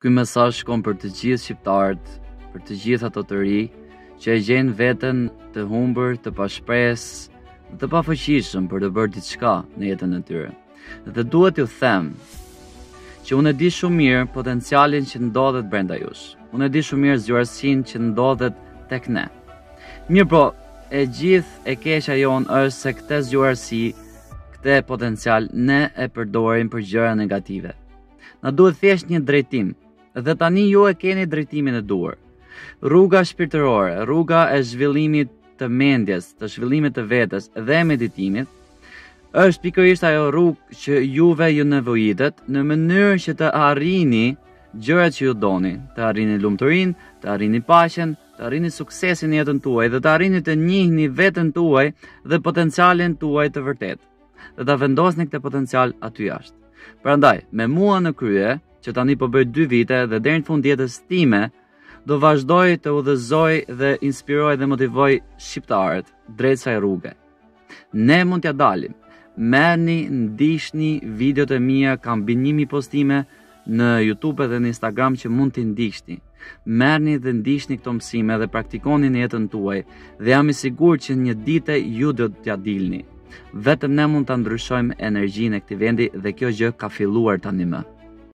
Ky mesazh shkon për të gjithë shqiptarët, për të gjithë ato të ri që e gjejnë veten të humbur, të pashpresë, të pafuqishëm për të bërë diçka në jetën e tyre. Dhe duhet t'ju them që unë e di shumë mirë potencialin që ndodhet brenda jush. Unë e di shumë mirë zgjuarsinë që ndodhet tek ne. Mirëpo, e gjithë e keqja jonë është se këtë zgjuarsi, këtë potencial ne e përdorim për gjëra negative. Na duhet thjesht një drejtim. Dhe tani ju e keni drejtimin e duhur. Rruga shpirtërore, rruga e zhvillimit të mendjes, të zhvillimit të vetes dhe e meditimit është pikërisht ajo rrugë që juve ju nevojitet në mënyrë që të arrini gjërat që ju doni, të arrini lumturinë, të arrini paqen, të arrini suksesin në jetën tuaj dhe të arrini të njihni veten tuaj dhe potencialin tuaj të vërtetë. dhe ta vendosni këtë potencial aty jashtë. Prandaj, me mua në krye, që tani po bëj 2 vite dhe deri në fund jetës time, do vazhdoj të udhëzoj dhe inspiroj dhe motivoj shqiptarët drejt kësaj rruge. Ne mund t'ia dalim. Merrni, ndiqni videot e mia, kam mbi 1000 postime në YouTube dhe në Instagram që mund t'i ndiqni. Merrni dhe ndiqni këto mësime dhe praktikoni në jetën tuaj dhe jam i sigurt që një ditë ju do t'ia dilni. Vetëm ne mund ta ndryshojmë energjinë e këtij vendi dhe kjo gjë ka filluar tanimë.